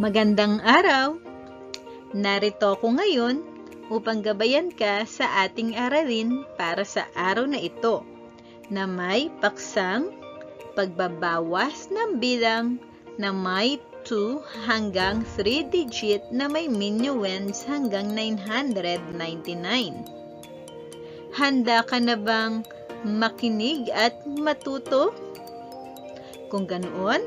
Magandang araw! Narito ako ngayon upang gabayan ka sa ating aralin para sa araw na ito na may paksang pagbabawas ng bilang na may 2 hanggang 3 digit na may minuends hanggang 999. Handa ka na bang makinig at matuto? Kung ganoon,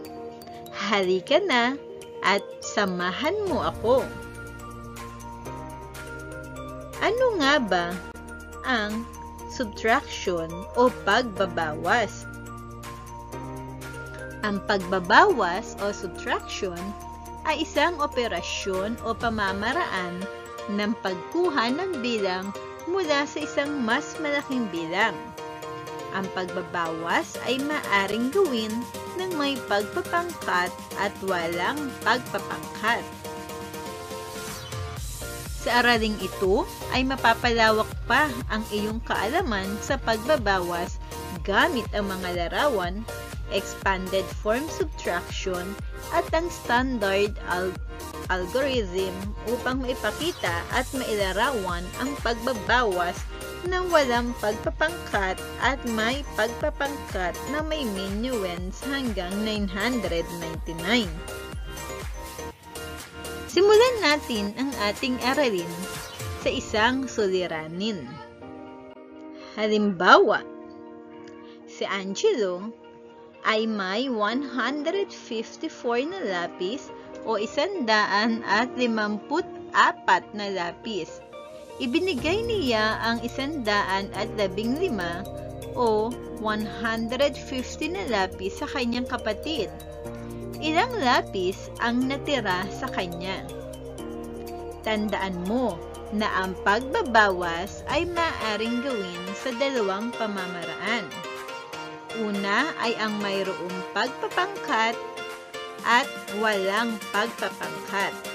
halika na at samahan mo ako. Ano nga ba ang subtraction o pagbabawas? Ang pagbabawas o subtraction ay isang operasyon o pamamaraan ng pagkuha ng bilang mula sa isang mas malaking bilang. Ang pagbabawas ay maaring gawin ng may pagpapangkat at walang pagpapangkat. Sa araling ito ay mapapalawak pa ang iyong kaalaman sa pagbabawas gamit ang mga larawan expanded form subtraction, at ang standard al algorithm upang maipakita at mailarawan ang pagbabawas na walang pagpapangkat at may pagpapangkat na may minuends hanggang 999. Simulan natin ang ating aralin sa isang suliranin. Halimbawa, si Angelo ay may 154 na lapis o 154 na lapis. Ibinigay niya ang 115 o 150 na lapis sa kanyang kapatid. Ilang lapis ang natira sa kanya? Tandaan mo na ang pagbabawas ay maaring gawin sa dalawang pamamaraan. Una ay ang mayroong pagpapangkat at walang pagpapangkat.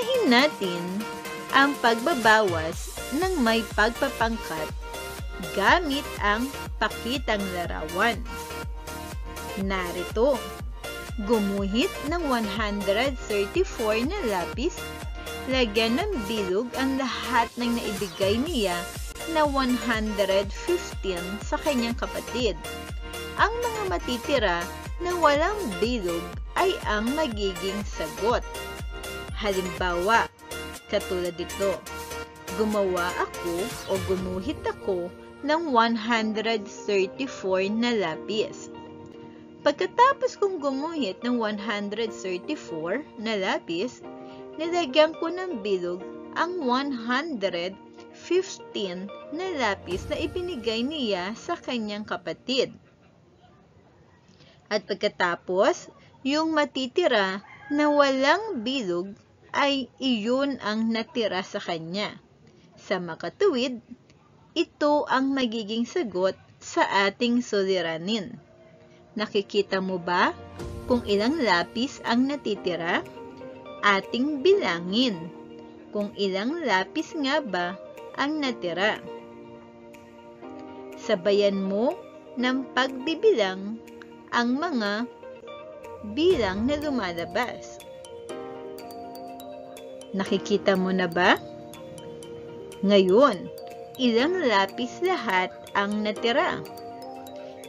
Unahin natin ang pagbabawas ng may pagpapangkat gamit ang pakitang larawan. Narito, gumuhit ng 134 na lapis, lagyan ng bilog ang lahat ng naibigay niya na 115 sa kanyang kapatid. Ang mga matitira na walang bilog ay ang magiging sagot. Halimbawa, katulad dito, gumawa ako o gumuhit ako ng 134 na lapis. Pagkatapos kong gumuhit ng 134 na lapis, nilagyan ko ng bilog ang 100 15 na lapis na ibinigay niya sa kanyang kapatid. At pagkatapos, yung matitira na walang bilog ay iyon ang natira sa kanya. Sa makatuwid, ito ang magiging sagot sa ating suliranin. Nakikita mo ba kung ilang lapis ang natitira? Ating bilangin. Kung ilang lapis nga ba ang natira. Sabayan mo ng pagbibilang ang mga bilang na lumalabas. Nakikita mo na ba? Ngayon, ilang lapis lahat ang natira?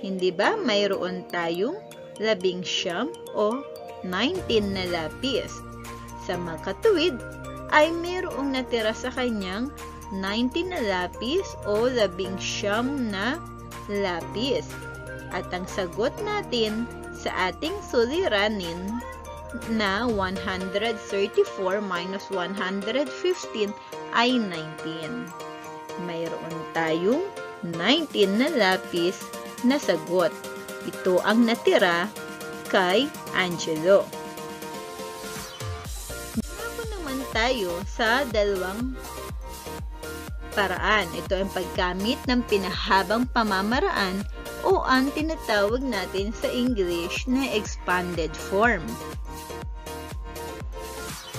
Hindi ba mayroon tayong labing siyam o 19 na lapis? Sa makatuwid, ay mayroong natira sa kanyang 19 na lapis o labing siyam na lapis. At ang sagot natin sa ating suliranin na 134 minus 115 ay 19. Mayroon tayong 19 na lapis na sagot. Ito ang natira kay Angelo. Bago naman tayo sa dalawang paraan. Ito ang paggamit ng pinahabang pamamaraan o ang tinatawag natin sa English na expanded form.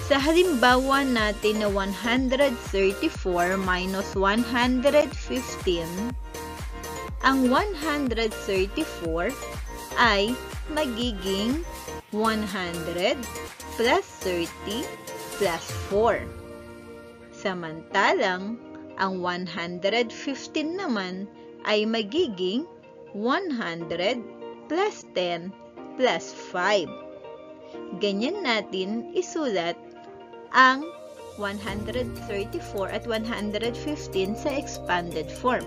Sa halimbawa natin na 134 minus 115, ang 134 ay magiging 100 plus 30 plus 4. Samantalang, ang 115 naman ay magiging 100 plus 10 plus 5. Ganyan natin isulat ang 134 at 115 sa expanded form.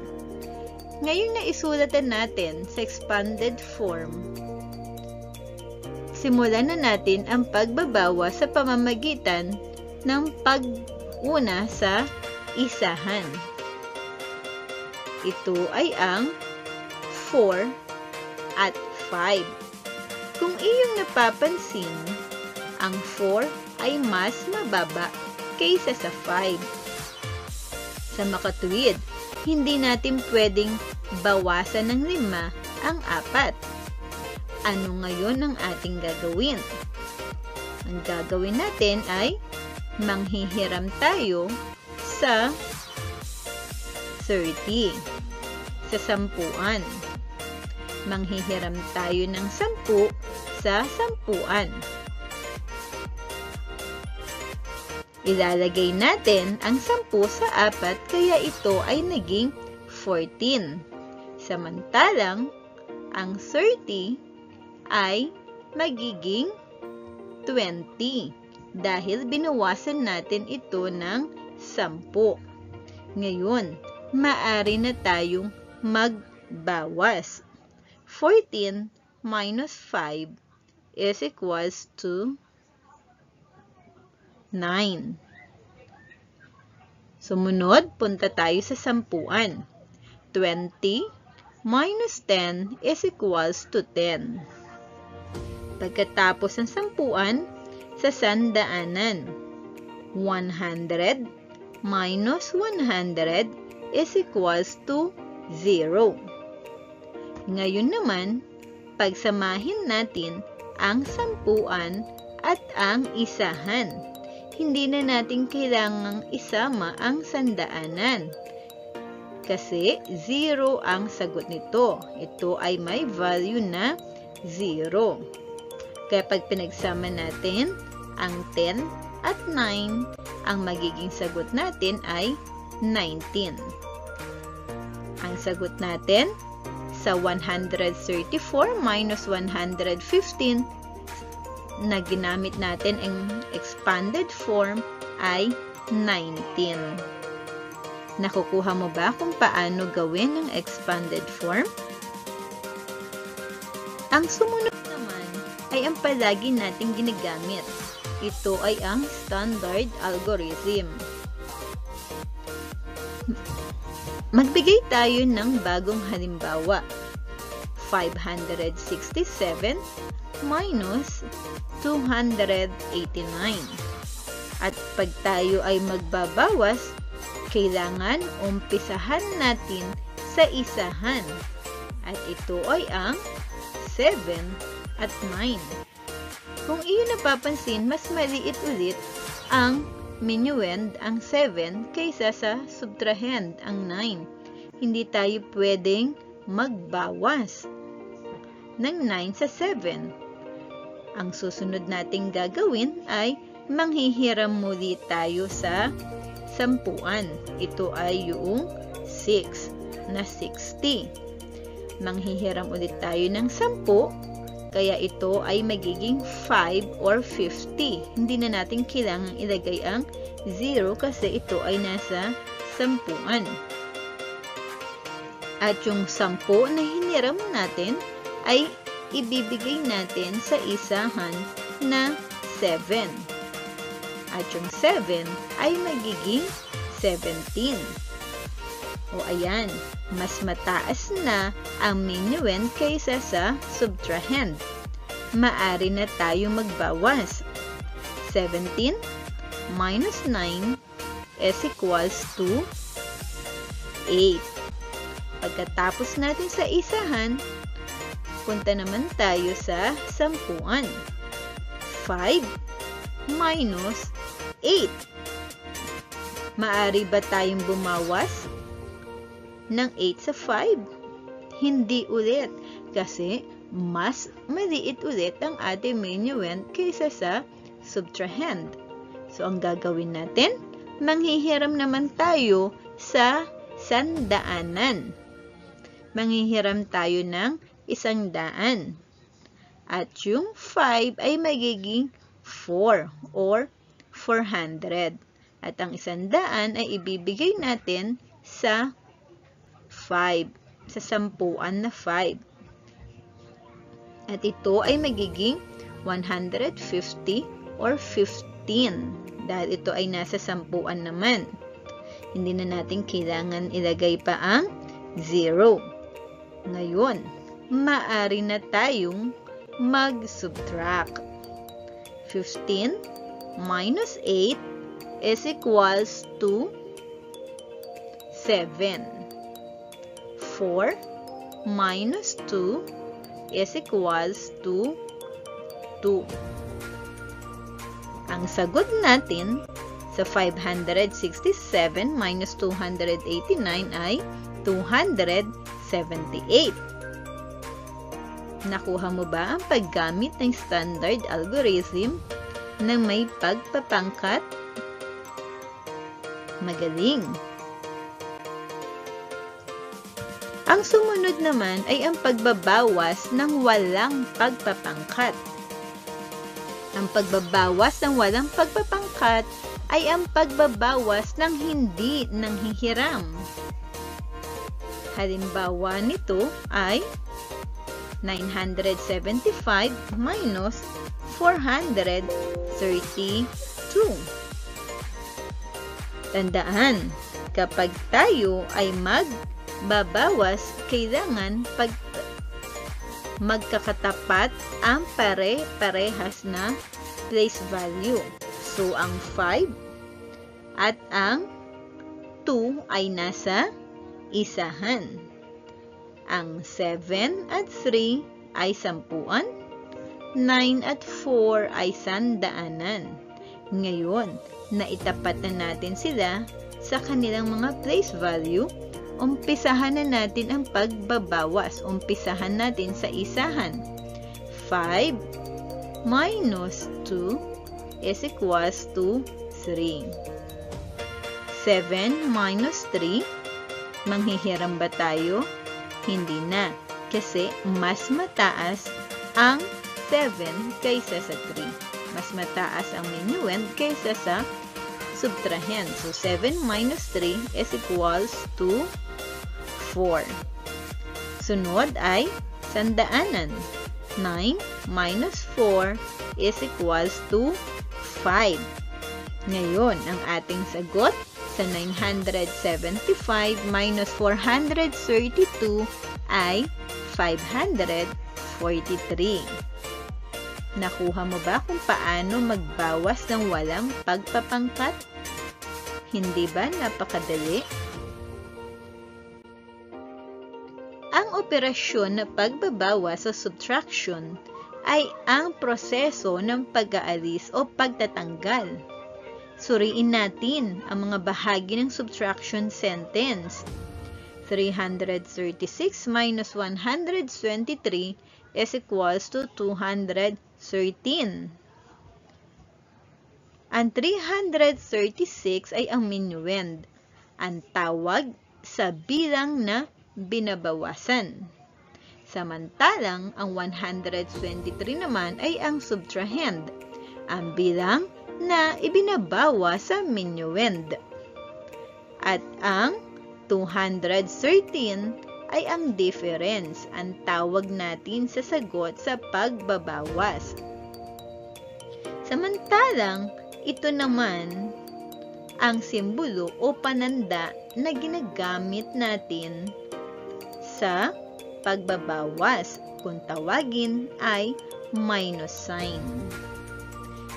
Ngayon na isulatan natin sa expanded form, simulan na natin ang pagbabawa sa pamamagitan ng pag-una sa isahan. Ito ay ang 4 at 5. Kung iyong napapansin, ang 4 ay mas mababa kaysa sa 5. Sa makatuwid, hindi natin pwedeng bawasan ng 5 ang 4. Ano ngayon ang ating gagawin? Ang gagawin natin ay manghihiram tayo sa 30 sa sampuan. Manghihiram tayo ng 10 sa sampuan. Ilalagay natin ang 10 sa 4 kaya ito ay naging 14. Samantalang, ang 30 ay magiging 20 dahil binawasan natin ito ng 10. Ngayon, maari na tayong magbawas. 14 minus 5 is equals to 9. Sumunod, punta tayo sa sampuan. 20 minus 10 is equals to 10. Pagkatapos ng sampuan, sa sandaanan. 100 minus 100 is equals to 0. Ngayon naman, pagsamahin natin ang sampuan at ang isahan hindi na natin kailangang isama ang sandaanan. Kasi 0 ang sagot nito. Ito ay may value na 0. Kaya pag pinagsama natin ang 10 at 9, ang magiging sagot natin ay 19. Ang sagot natin sa 134 minus 115 na ginamit natin ang expanded form ay 19. Nakukuha mo ba kung paano gawin ang expanded form? Ang sumunod naman ay ang palagi nating ginagamit. Ito ay ang standard algorithm. Magbigay tayo ng bagong halimbawa. 567 minus 289. At pag tayo ay magbabawas, kailangan umpisahan natin sa isahan. At ito ay ang 7 at 9. Kung iyo napapansin, mas maliit ulit ang minuend ang 7 kaysa sa subtrahend ang 9. Hindi tayo pwedeng magbawas ng 9 sa 7 ang susunod nating gagawin ay manghihiram muli tayo sa sampuan. Ito ay yung 6 na 60. Manghihiram ulit tayo ng 10 kaya ito ay magiging 5 or 50. Hindi na natin kailangang ilagay ang 0 kasi ito ay nasa sampuan. At yung 10 na hiniram natin ay ibibigay natin sa isahan na 7. At yung 7 ay magiging 17. O ayan, mas mataas na ang minuend kaysa sa subtrahend. Maari na tayo magbawas. 17 minus 9 is equals to 8. Pagkatapos natin sa isahan, punta naman tayo sa sampuan. 5 minus 8. Maari ba tayong bumawas ng 8 sa 5? Hindi ulit. Kasi mas maliit ulit ang ating minuend kaysa sa subtrahend. So, ang gagawin natin, manghihiram naman tayo sa sandaanan. Manghihiram tayo ng isang daan. At yung 5 ay magiging 4 or 400. At ang isang daan ay ibibigay natin sa 5, sa sampuan na 5. At ito ay magiging 150 or 15 dahil ito ay nasa sampuan naman. Hindi na natin kailangan ilagay pa ang 0. Ngayon, maari na tayong mag-subtract. 15 minus 8 is equals to 7. 4 minus 2 is equals to 2. Ang sagot natin sa 567 minus 289 ay 278. Nakuha mo ba ang paggamit ng standard algorithm na may pagpapangkat? Magaling! Ang sumunod naman ay ang pagbabawas ng walang pagpapangkat. Ang pagbabawas ng walang pagpapangkat ay ang pagbabawas ng hindi nanghihiram. Halimbawa nito ay 975 minus 432. Tandaan, kapag tayo ay magbabawas, kailangan pag magkakatapat ang pare-parehas na place value. So, ang 5 at ang 2 ay nasa isahan. Ang 7 at 3 ay sampuan, 9 at 4 ay sandaanan. Ngayon, naitapat na natin sila sa kanilang mga place value, umpisahan na natin ang pagbabawas. Umpisahan natin sa isahan. 5 minus 2 is equals to 3. 7 minus 3, manghihiram ba tayo? Hindi na, kasi mas mataas ang 7 kaysa sa 3. Mas mataas ang minuend kaysa sa subtrahend. So, 7 minus 3 is equals to 4. Sunod ay sandaanan. 9 minus 4 is equals to 5. Ngayon, ang ating sagot sa 975 minus 432 ay 543. Nakuha mo ba kung paano magbawas ng walang pagpapangkat? Hindi ba napakadali? Ang operasyon na pagbabawas o subtraction ay ang proseso ng pag-aalis o pagtatanggal Suriin natin ang mga bahagi ng subtraction sentence. 336 minus 123 is equals to 213. Ang 336 ay ang minuend. Ang tawag sa bilang na binabawasan. Samantalang, ang 123 naman ay ang subtrahend. Ang bilang na ibinabawa sa minuend. At ang 213 ay ang difference, ang tawag natin sa sagot sa pagbabawas. Samantalang, ito naman ang simbolo o pananda na ginagamit natin sa pagbabawas kung tawagin ay minus sign.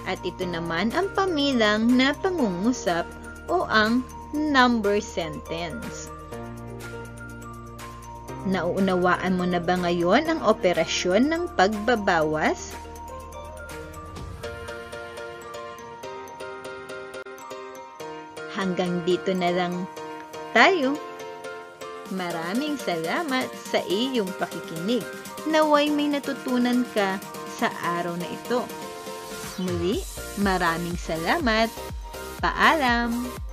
At ito naman ang pamilang na pangungusap o ang number sentence. Nauunawaan mo na ba ngayon ang operasyon ng pagbabawas? Hanggang dito na lang tayo. Maraming salamat sa iyong pakikinig. Naway may natutunan ka sa araw na ito. Muli, maraming salamat. Paalam!